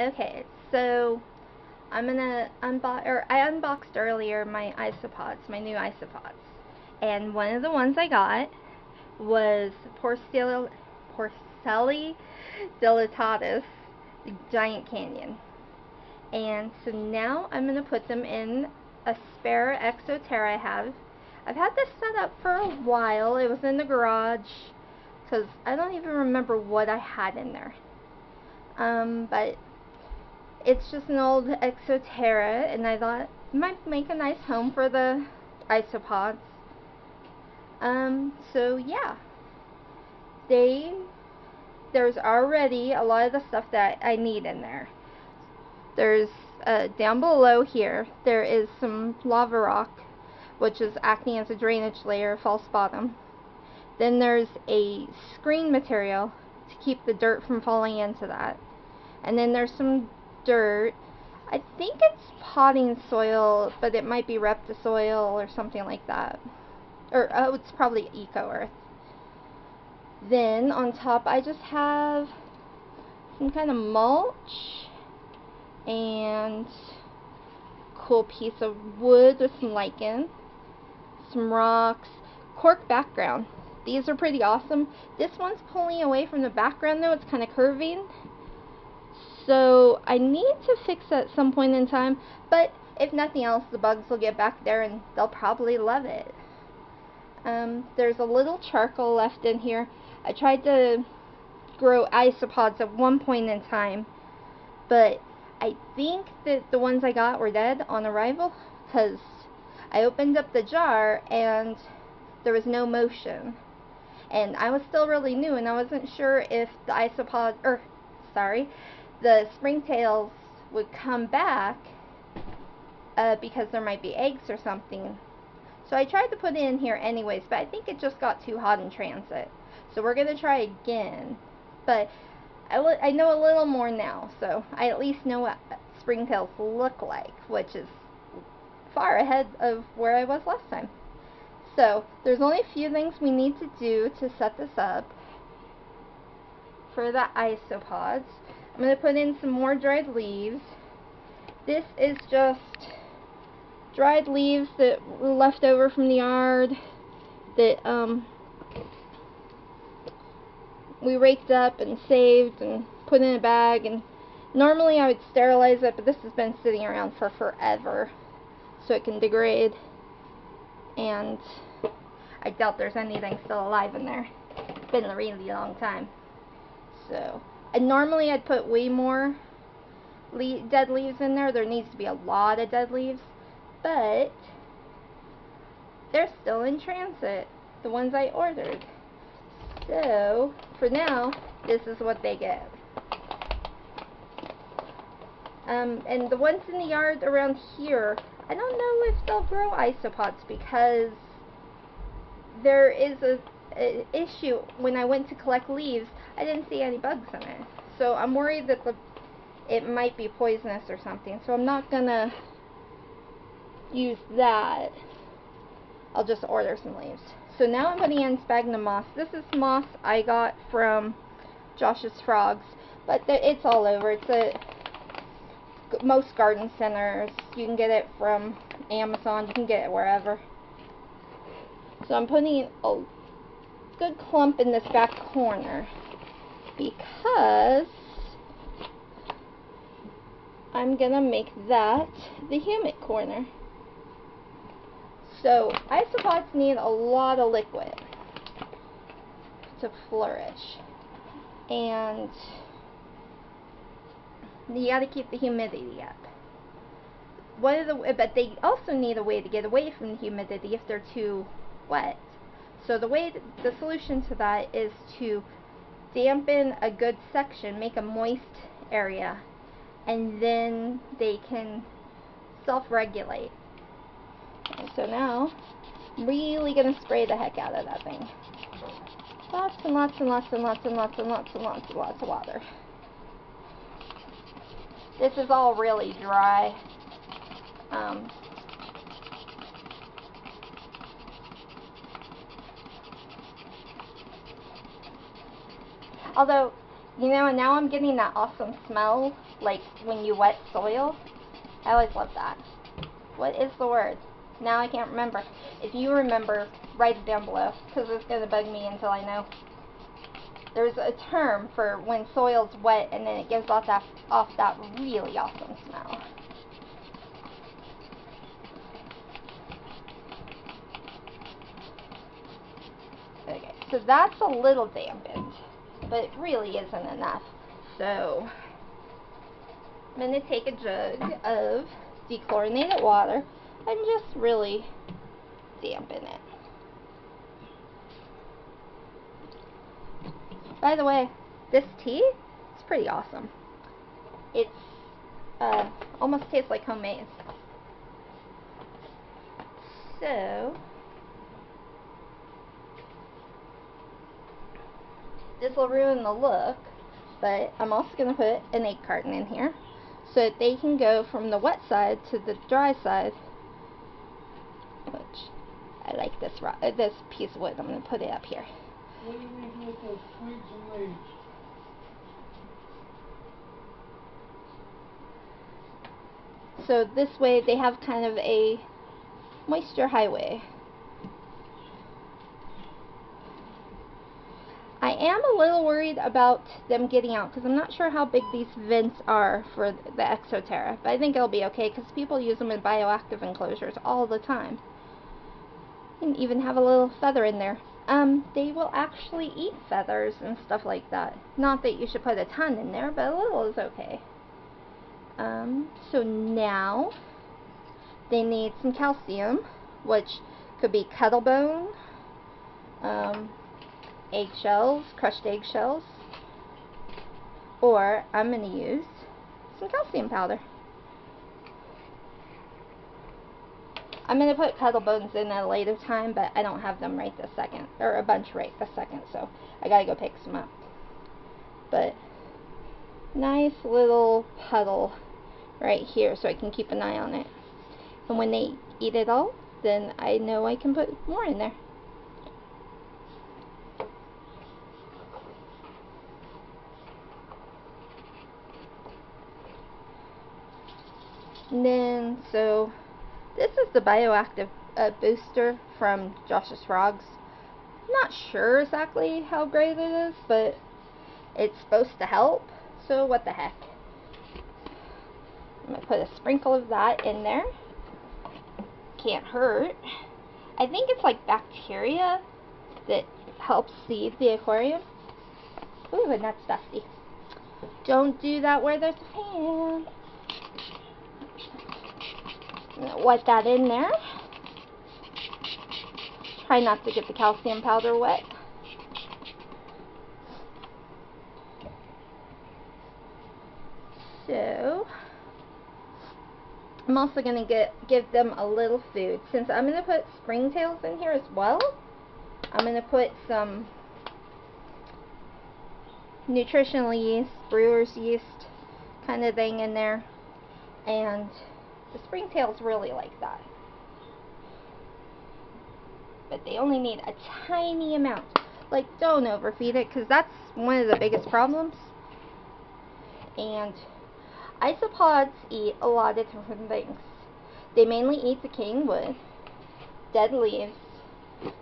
Okay, so I'm gonna unbox, or I unboxed earlier my isopods, my new isopods. And one of the ones I got was Porcelli, Porcelli dilatatus, giant canyon. And so now I'm gonna put them in a spare Exo Terra I have. I've had this set up for a while. It was in the garage because I don't even remember what I had in there. Um, but it's just an old Exo Terra, and I thought it might make a nice home for the isopods. Um, so yeah. They, there's already a lot of the stuff that I need in there. There's, uh, down below here, there is some lava rock, which is acting as a drainage layer, false bottom. Then there's a screen material to keep the dirt from falling into that. And then there's some dirt. I think it's potting soil, but it might be Reptisoil or something like that. Or, oh, it's probably Eco Earth. Then, on top, I just have some kind of mulch and cool piece of wood with some lichen, some rocks, cork background. These are pretty awesome. This one's pulling away from the background though, it's kind of curving. So I need to fix at some point in time, but if nothing else, the bugs will get back there and they'll probably love it. Um, there's a little charcoal left in here. I tried to grow isopods at one point in time, but I think that the ones I got were dead on arrival because I opened up the jar and there was no motion. And I was still really new and I wasn't sure if the isopod, or sorry, the springtails would come back uh, because there might be eggs or something. So I tried to put it in here anyways, but I think it just got too hot in transit. So we're going to try again. But I, I know a little more now, so I at least know what springtails look like, which is far ahead of where I was last time. So, there's only a few things we need to do to set this up for the isopods. I'm going to put in some more dried leaves. This is just dried leaves that were left over from the yard that um, we raked up and saved and put in a bag and normally I would sterilize it but this has been sitting around for forever so it can degrade and I doubt there's anything still alive in there. It's been a really long time. So and normally I'd put way more le dead leaves in there. There needs to be a lot of dead leaves. But they're still in transit. The ones I ordered. So, for now, this is what they get. Um, and the ones in the yard around here, I don't know if they'll grow isopods because there is a uh, issue when I went to collect leaves, I didn't see any bugs in it. So I'm worried that the it might be poisonous or something. So I'm not gonna use that. I'll just order some leaves. So now I'm putting in sphagnum moss. This is moss I got from Josh's Frogs, but it's all over. It's at most garden centers. You can get it from Amazon. You can get it wherever. So I'm putting a good clump in this back corner because I'm going to make that the humid corner. So isopods need a lot of liquid to flourish. And you got to keep the humidity up. One of the, but they also need a way to get away from the humidity if they're too wet. So the way, the solution to that is to dampen a good section, make a moist area, and then they can self-regulate. So now, I'm really going to spray the heck out of that thing. Lots and lots and lots and lots and lots and lots and lots and lots of water. This is all really dry. Um, Although, You know, now I'm getting that awesome smell, like when you wet soil. I always love that. What is the word? Now I can't remember. If you remember, write it down below, because it's going to bug me until I know. There's a term for when soil's wet and then it gives off that, off that really awesome smell. Okay, so that's a little dampened, but it really isn't enough. So, I'm going to take a jug of dechlorinated water and just really dampen it. By the way, this tea is pretty awesome. It's uh, almost tastes like homemade. So, this will ruin the look, but I'm also going to put an egg carton in here so that they can go from the wet side to the dry side which I like this uh, this piece of wood. I'm going to put it up here. What do you do with those twigs and leaves? So this way they have kind of a moisture highway. I am a little worried about them getting out because I'm not sure how big these vents are for the Exoterra, but I think it'll be okay because people use them in bioactive enclosures all the time. And even have a little feather in there. Um, they will actually eat feathers and stuff like that. Not that you should put a ton in there, but a little is okay. Um, so now they need some calcium, which could be cuttlebone, um, eggshells, crushed eggshells, or I'm going to use some calcium powder. I'm going to put cuttlebones in at a later time, but I don't have them right this second, or a bunch right this second, so I got to go pick some up. But nice little puddle right here so I can keep an eye on it. And when they eat it all, then I know I can put more in there. And then, so, this is the bioactive uh, booster from Josh's Frogs. Not sure exactly how great it is, but it's supposed to help, so what the heck. I'm going to put a sprinkle of that in there. Can't hurt. I think it's like bacteria that helps seed the aquarium. Ooh, and that's dusty. Don't do that where there's a fan wet that in there. Try not to get the calcium powder wet. So, I'm also going to get give them a little food. Since I'm going to put springtails in here as well, I'm going to put some nutritional yeast, brewer's yeast kind of thing in there. And the springtails really like that. But they only need a tiny amount. Like, don't overfeed it, because that's one of the biggest problems. And isopods eat a lot of different things. They mainly eat the wood, dead leaves,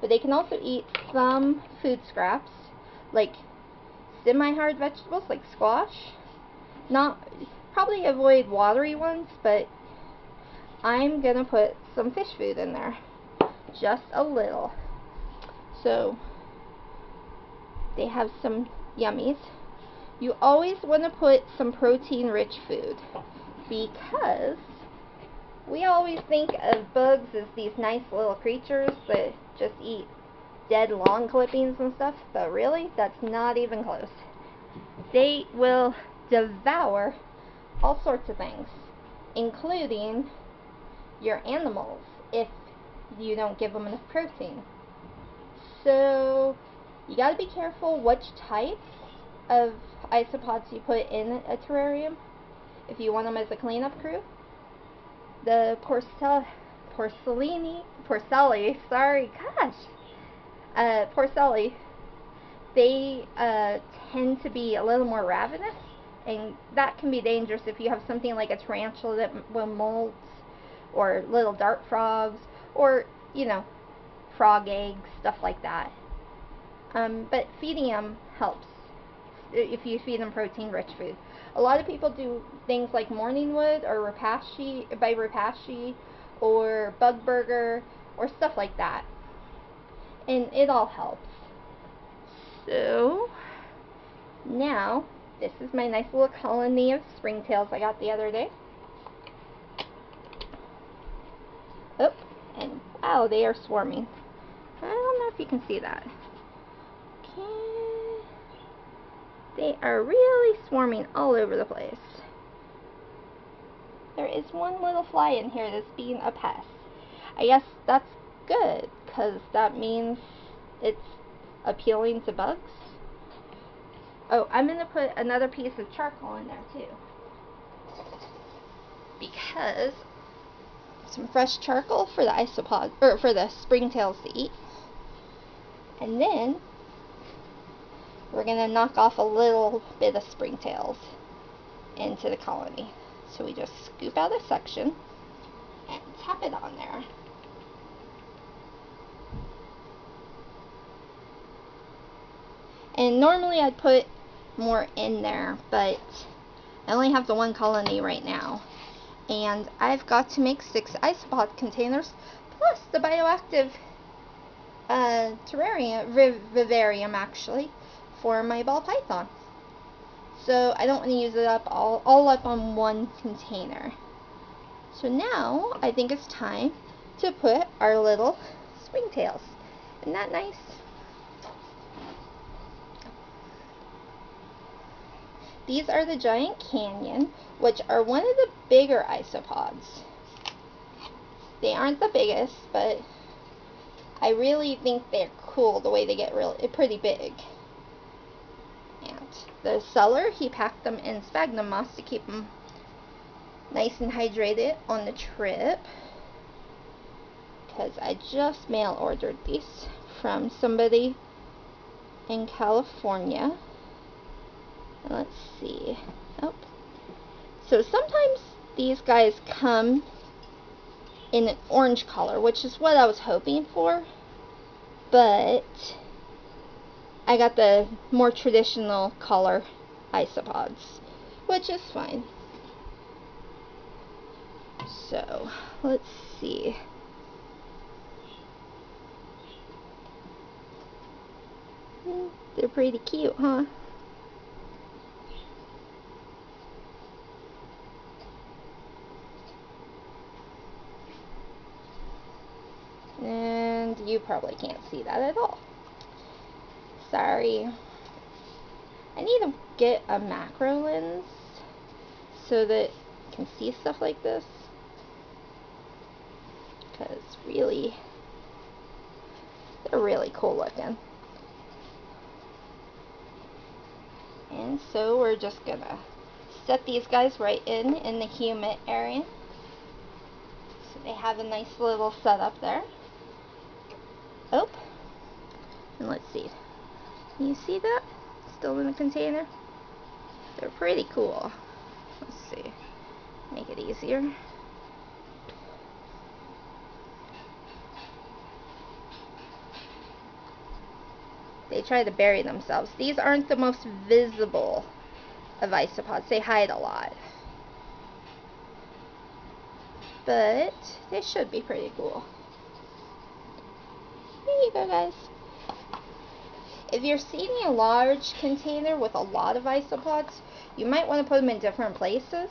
but they can also eat some food scraps, like semi-hard vegetables like squash. Not probably avoid watery ones, but I'm going to put some fish food in there. Just a little. So, they have some yummies. You always want to put some protein-rich food because we always think of bugs as these nice little creatures that just eat dead lawn clippings and stuff, but really, that's not even close. They will devour all sorts of things, including your animals if you don't give them enough protein. So you got to be careful which types of isopods you put in a terrarium if you want them as a cleanup crew. The porcel porcellini, porcelli, sorry, gosh, uh, porcelli, they uh, tend to be a little more ravenous, and that can be dangerous if you have something like a tarantula that will molt, or little dart frogs, or you know, frog eggs, stuff like that. Um, but feeding them helps if you feed them protein-rich food. A lot of people do things like morning wood or Repashy by Repashy or Bug Burger or stuff like that, and it all helps. So now this is my nice little colony of springtails I got the other day. Oh, wow, they are swarming. I don't know if you can see that. Okay. They are really swarming all over the place. There is one little fly in here that's being a pest. I guess that's good, because that means it's appealing to bugs. Oh, I'm going to put another piece of charcoal in there too. Because some fresh charcoal for the isopod or for the springtails to eat. And then we're going to knock off a little bit of springtails into the colony. So we just scoop out a section and tap it on there. And normally I'd put more in there, but I only have the one colony right now. And I've got to make six ice isopod containers, plus the bioactive uh, terrarium, vivarium actually, for my ball python. So I don't want to use it up all, all up on one container. So now I think it's time to put our little springtails. Isn't that nice? These are the giant canyon, which are one of the bigger isopods. They aren't the biggest, but I really think they're cool the way they get really eh, pretty big. And the seller, he packed them in sphagnum moss to keep them nice and hydrated on the trip. Because I just mail ordered these from somebody in California. Let's see. Oh. So sometimes these guys come in an orange color, which is what I was hoping for. But I got the more traditional color isopods, which is fine. So, let's see. They're pretty cute, huh? And you probably can't see that at all. Sorry. I need to get a macro lens so that I can see stuff like this. Because really, they're really cool looking. And so we're just gonna set these guys right in in the humid area. So they have a nice little setup there. Oh, and let's see. Can you see that? Still in the container? They're pretty cool. Let's see. Make it easier. They try to bury themselves. These aren't the most visible of isopods. They hide a lot. But they should be pretty cool. There you go, guys. If you're seeding a large container with a lot of isopods, you might want to put them in different places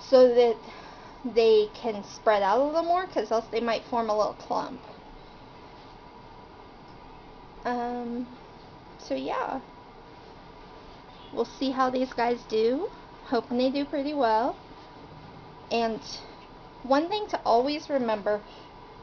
so that they can spread out a little more because else they might form a little clump. Um, so yeah. We'll see how these guys do. Hoping they do pretty well. And one thing to always remember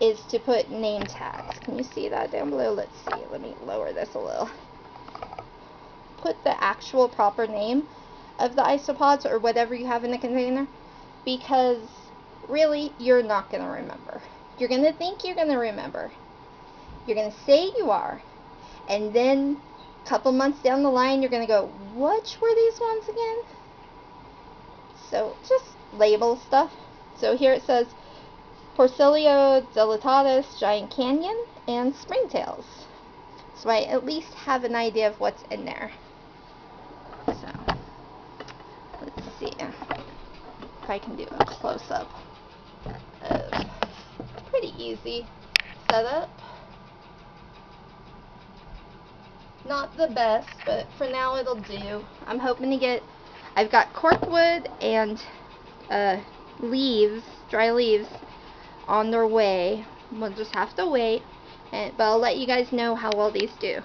is to put name tags. Can you see that down below? Let's see. Let me lower this a little. Put the actual proper name of the isopods or whatever you have in the container because really you're not going to remember. You're going to think you're going to remember. You're going to say you are And then a couple months down the line, you're going to go, which were these ones again? So just label stuff. So here it says Porcellio dilatatus, Giant Canyon, and Springtails. So I at least have an idea of what's in there. So, let's see if I can do a close-up of pretty easy setup. Not the best, but for now it'll do. I'm hoping to get, I've got corkwood and uh, leaves, dry leaves, on their way. We'll just have to wait, and, but I'll let you guys know how well these do.